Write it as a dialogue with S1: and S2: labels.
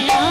S1: Yeah.